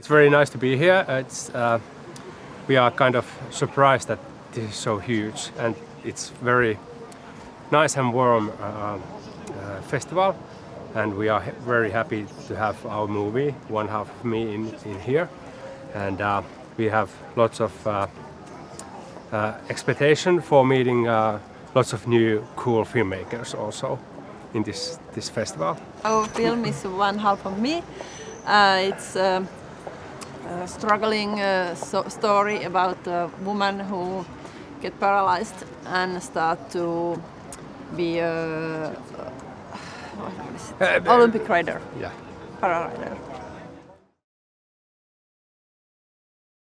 It's very nice to be here. It's, uh, we are kind of surprised that this is so huge and it's very nice and warm uh, uh, festival and we are very happy to have our movie, One Half of Me, in, in here. And uh, we have lots of uh, uh, expectation for meeting lots of new cool filmmakers also in this, this festival. Our film is One Half of Me. it's um, struggling uh, so story about a woman who get paralyzed and start to be a uh, Olympic rider. Yeah. Para rider.